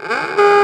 Ah!